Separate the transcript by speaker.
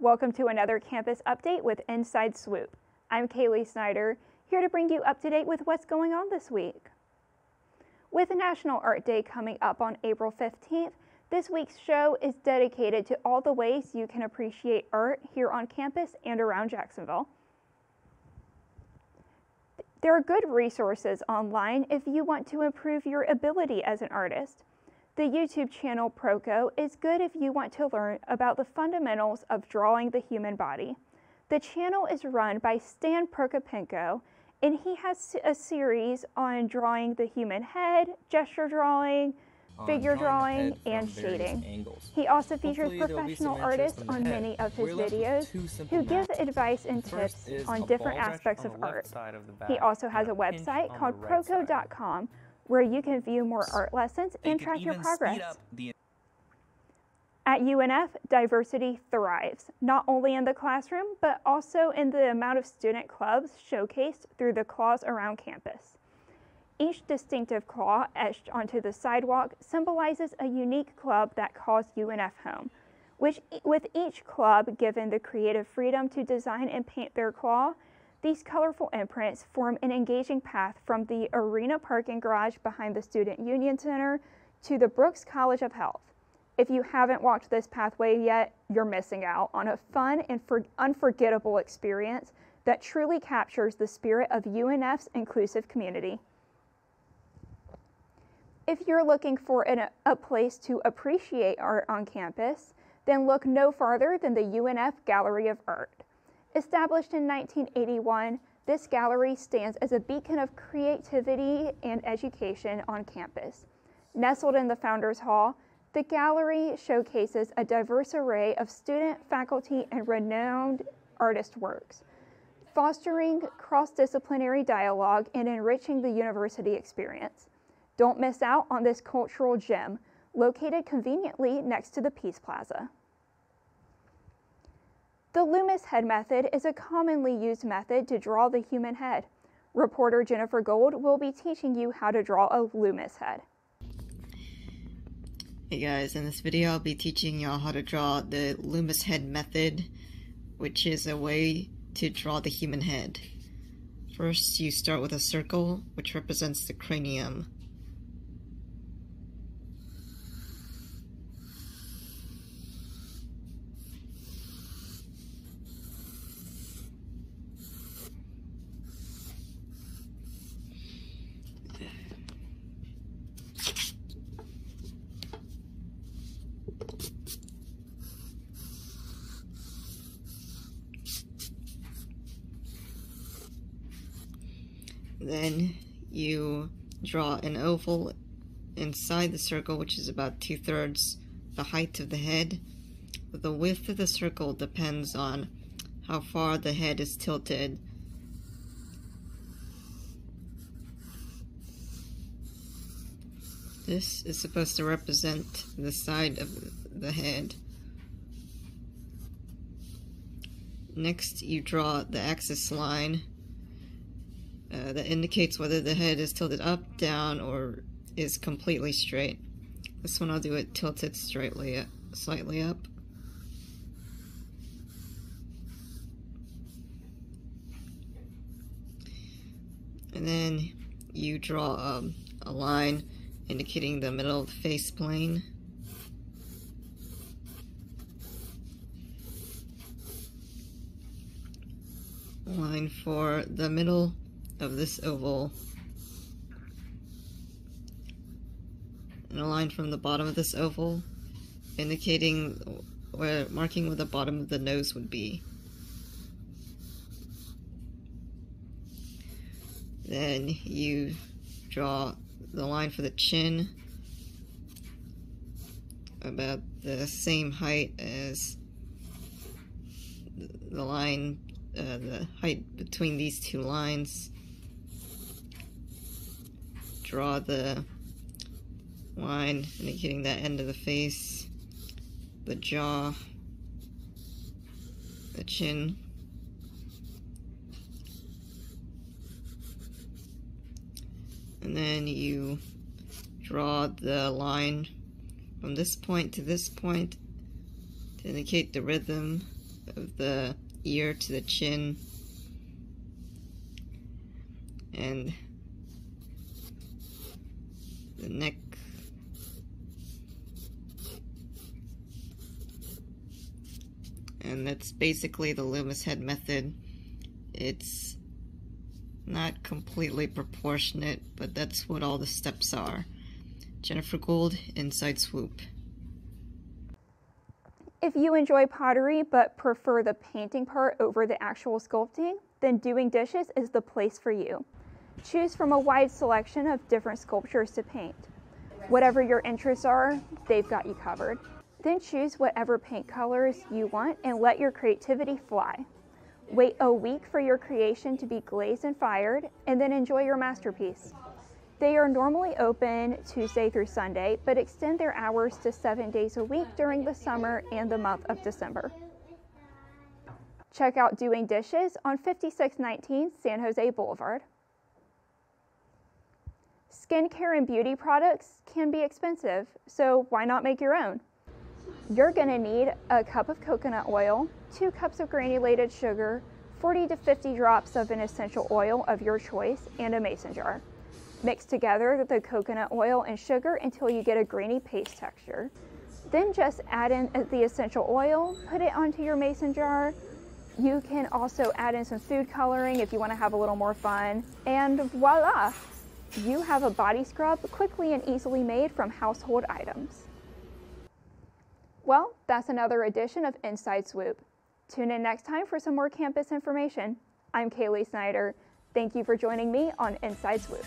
Speaker 1: Welcome to another campus update with Inside Swoop. I'm Kaylee Snider, here to bring you up to date with what's going on this week. With National Art Day coming up on April 15th, this week's show is dedicated to all the ways you can appreciate art here on campus and around Jacksonville. There are good resources online if you want to improve your ability as an artist. The YouTube channel Proko is good if you want to learn about the fundamentals of drawing the human body. The channel is run by Stan Prokopenko, and he has a series on drawing the human head, gesture drawing, figure drawing, and shading. Angles. He also features Hopefully professional artists on many of his videos who give advice and tips on different aspects of art. Of he also has a website called proko.com where you can view more art lessons they and track your progress. At UNF, diversity thrives, not only in the classroom, but also in the amount of student clubs showcased through the claws around campus. Each distinctive claw etched onto the sidewalk symbolizes a unique club that calls UNF home, which with each club given the creative freedom to design and paint their claw, these colorful imprints form an engaging path from the arena parking garage behind the Student Union Center to the Brooks College of Health. If you haven't walked this pathway yet, you're missing out on a fun and unforgettable experience that truly captures the spirit of UNF's inclusive community. If you're looking for an, a place to appreciate art on campus, then look no farther than the UNF Gallery of Art. Established in 1981, this gallery stands as a beacon of creativity and education on campus. Nestled in the Founders Hall, the gallery showcases a diverse array of student, faculty, and renowned artist works, fostering cross-disciplinary dialogue and enriching the university experience. Don't miss out on this cultural gem, located conveniently next to the Peace Plaza. The Loomis head method is a commonly used method to draw the human head. Reporter Jennifer Gold will be teaching you how to draw a Loomis head.
Speaker 2: Hey guys, in this video I'll be teaching y'all how to draw the Loomis head method, which is a way to draw the human head. First, you start with a circle, which represents the cranium. Then you draw an oval inside the circle, which is about two thirds the height of the head. The width of the circle depends on how far the head is tilted. This is supposed to represent the side of the head. Next, you draw the axis line uh, that indicates whether the head is tilted up, down, or is completely straight. This one I'll do it tilted straightly, up, slightly up. And then you draw um, a line indicating the middle of the face plane. line for the middle of this oval and a line from the bottom of this oval indicating where marking where the bottom of the nose would be. Then you draw the line for the chin about the same height as the line, uh, the height between these two lines draw the line indicating that end of the face, the jaw, the chin. And then you draw the line from this point to this point to indicate the rhythm of the ear to the chin. And the neck. And that's basically the Loomis head method. It's not completely proportionate, but that's what all the steps are. Jennifer Gould, Inside Swoop.
Speaker 1: If you enjoy pottery but prefer the painting part over the actual sculpting, then Doing Dishes is the place for you. Choose from a wide selection of different sculptures to paint. Whatever your interests are, they've got you covered. Then choose whatever paint colors you want and let your creativity fly. Wait a week for your creation to be glazed and fired, and then enjoy your masterpiece. They are normally open Tuesday through Sunday, but extend their hours to seven days a week during the summer and the month of December. Check out Doing Dishes on 5619 San Jose Boulevard. Skincare and beauty products can be expensive, so why not make your own? You're going to need a cup of coconut oil, two cups of granulated sugar, 40 to 50 drops of an essential oil of your choice, and a mason jar. Mix together the coconut oil and sugar until you get a grainy paste texture. Then just add in the essential oil, put it onto your mason jar. You can also add in some food coloring if you want to have a little more fun. And voila! You have a body scrub quickly and easily made from household items. Well, that's another edition of Inside Swoop. Tune in next time for some more campus information. I'm Kaylee Snider. Thank you for joining me on Inside Swoop.